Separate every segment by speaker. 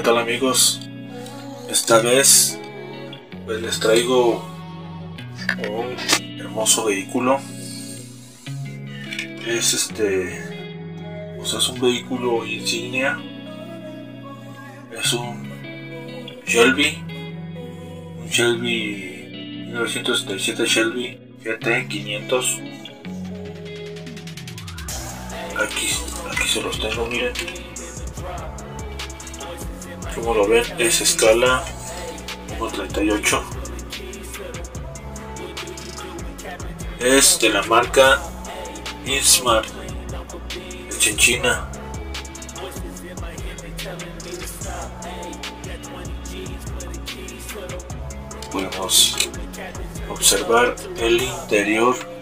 Speaker 1: tal amigos? Esta vez pues les traigo un hermoso vehículo. Es este, sea, es un vehículo insignia. Es un Shelby, un Shelby 1977 Shelby GT 500. Aquí, aquí se los tengo, miren como lo ven es escala 1.38 es de la marca Insmart hecha en China podemos observar el interior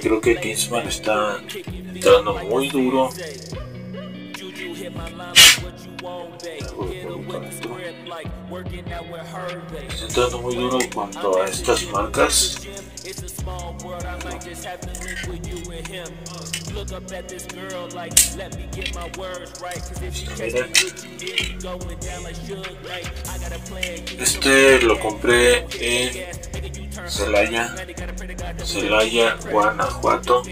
Speaker 1: creo que Kingsman está entrando muy duro entrando muy duro en cuanto a estas marcas. Este lo compré en Celaya, Celaya, Guanajuato,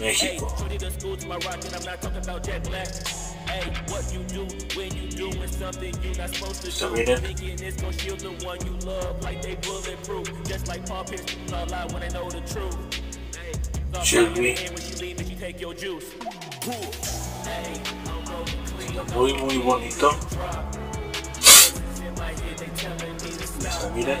Speaker 1: Hey,
Speaker 2: I'm not talking about Black. Hey, what you do when you something you not supposed
Speaker 1: to so do. It's
Speaker 2: gonna shield the one you love like they bulletproof. Just like when they know the truth.
Speaker 1: Muy, muy bonito. Miren.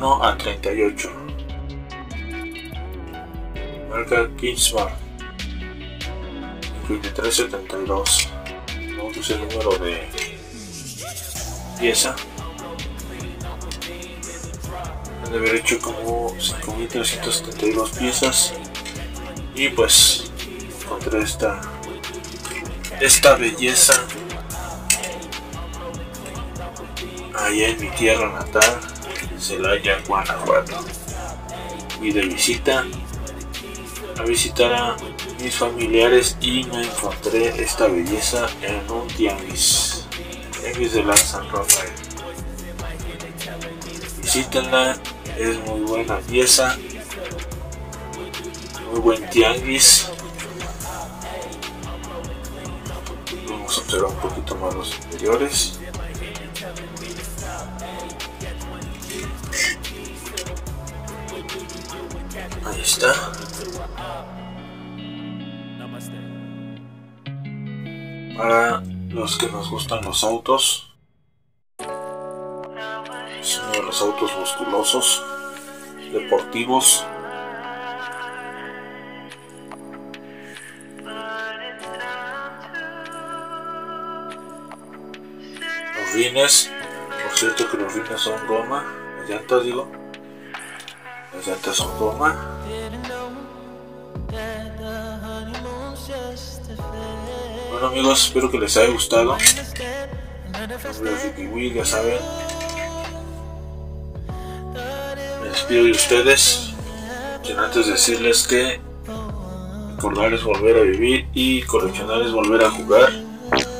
Speaker 1: 1 a 38 marca Kingsmart. 2372 vamos a el número de pieza. Han de haber hecho como 5372 piezas. Y pues encontré esta esta belleza allá en mi tierra natal Celaya, Guanajuato y de visita a visitar a mis familiares y me encontré esta belleza en un tianguis, tianguis de la San Rafael. Visítenla, es muy buena pieza, muy buen tianguis. Vamos a observar un poquito más los interiores. Ahí está. Para los que nos gustan los autos, es uno de los autos musculosos, deportivos. Los rines, por cierto que los rines son goma, llantas digo, llantas son goma. Bueno amigos, espero que les haya gustado. Ricky ya saben. Me despido de ustedes. Sin antes decirles que recordar es volver a vivir y coleccionar es volver a jugar.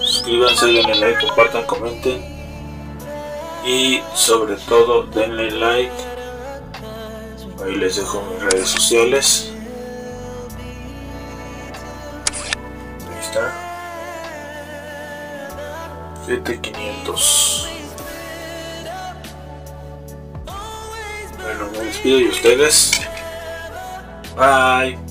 Speaker 1: Suscríbanse, denle like, compartan, comenten. Y sobre todo denle like. Ahí les dejo mis redes sociales. Ahí está. 7500 Bueno, me despido de ustedes. Bye.